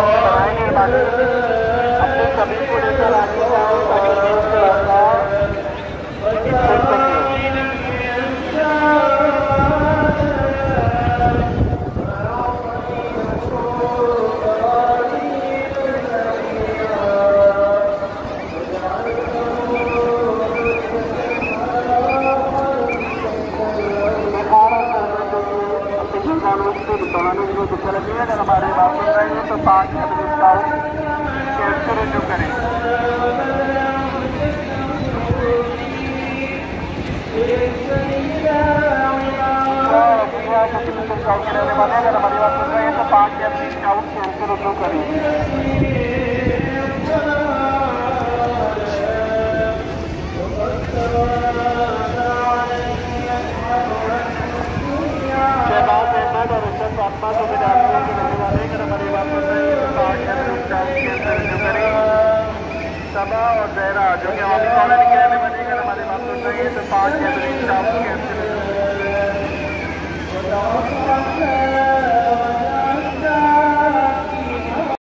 Thank you. ಮತ್ತು ತೊಲಗಿಗೂ ಕೆಲಸ हमारे बाबूराई तो पाँच अभिनेताओं के अक्षर जो करें अगर हमारी बात सुन रहे हैं। तो पाँच या तीन काउंट के उद्योग करें जो कि ऑफ़िस के निकले हमें बचेगा हमारे बात सुन रही तो पाँच जनवरी शाम को